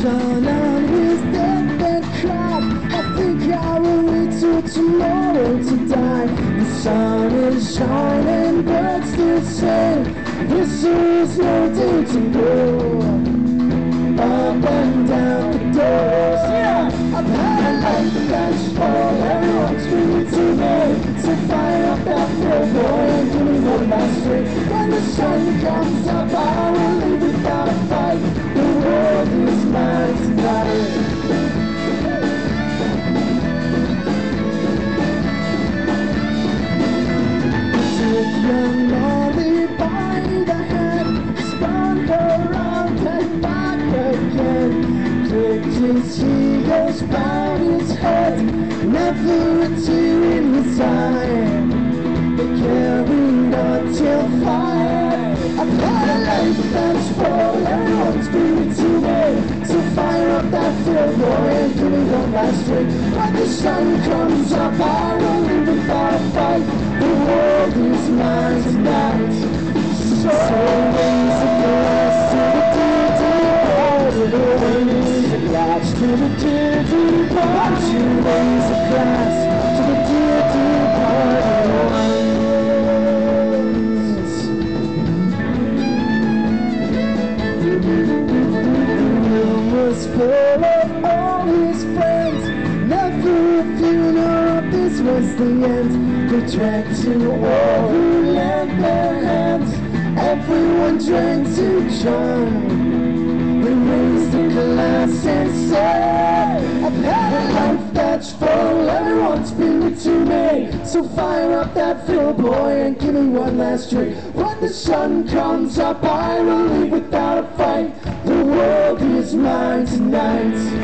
I think I will wait till tomorrow to die. The sun is shining, birds still sing. This is no day to go. Up and down the doors, yeah. I've had a life that's full, everyone's screaming to me. So fire up that field, boy, and give me one last drink. When the sun comes up, I will leave bowed his head, never a tear in his eye. They carried on till fire. I've had a life that's full, everyone's screaming to me. So fire up that field, boy, and give me one last drink. When the sun comes up, I will leave without a fight. The world is mine tonight. So to the dear departed. Raise a glass to the dear departed ones. The room was full of all his friends. Never a funeral, this was the end. They drank to all who lent their hands. Everyone drank to John said I've had a life that's full. Everyone's been to me. So fire up that fuel, boy And give me one last drink. When the sun comes up I will leave without a fight. The world is mine tonight.